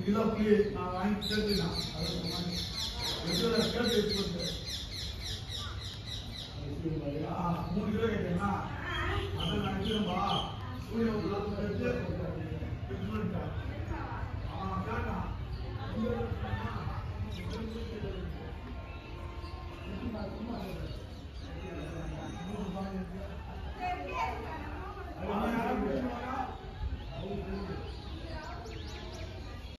గిలప్కి నా ఆయన చదివిన ఎదురు ఎక్కడ చేసుకుంటారు మూడు కిలో అయిపోయినా అతను అడిగిన బా సూర్య